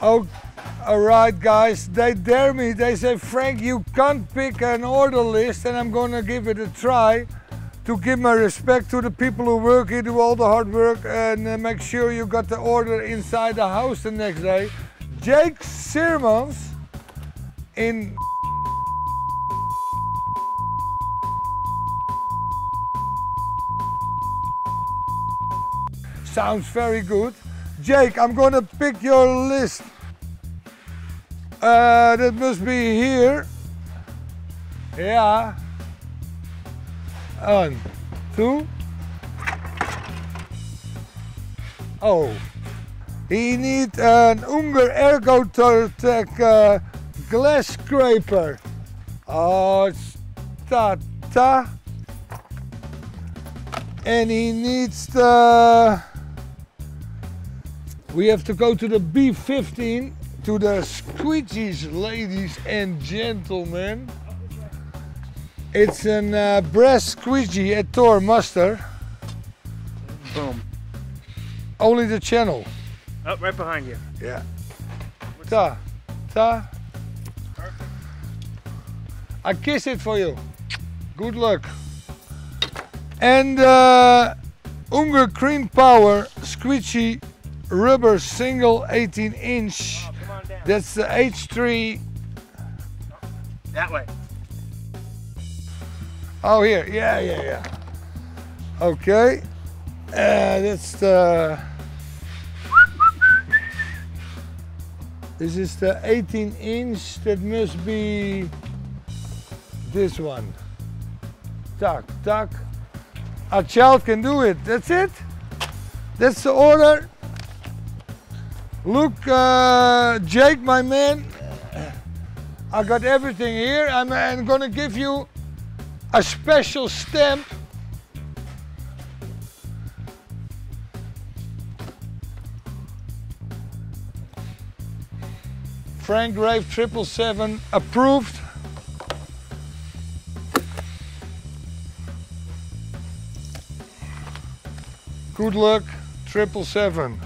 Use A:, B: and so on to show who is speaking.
A: Oh, all right, guys. They dare me. They say, Frank, you can't pick an order list, and I'm gonna give it a try to give my respect to the people who work here, do all the hard work, and uh, make sure you got the order inside the house the next day. Jake Sirmans in Sounds very good. Jake, I'm gonna pick your list. Uh, that must be here. Yeah. One, two. Oh. He needs an Unger ErgoTec uh, glass scraper. Oh, ta ta. And he needs the we have to go to the B15, to the squeegees, ladies and gentlemen. It's a uh, brass squeegee Ettore Muster.
B: Boom.
A: Only the channel.
B: Up oh, right behind you.
A: Yeah. Ta. Ta. I kiss it for you. Good luck. And uh, Unger Green Power squeegee rubber single 18 inch. Oh, That's the H3.
B: That way.
A: Oh, here. Yeah, yeah, yeah. Okay. Uh, that's the. This is the 18 inch. That must be this one. Tuck, tuck. A child can do it. That's it. That's the order. Look, uh, Jake, my man, I got everything here. I'm, I'm gonna give you a special stamp. Frank Rave 777 approved. Good luck, 777.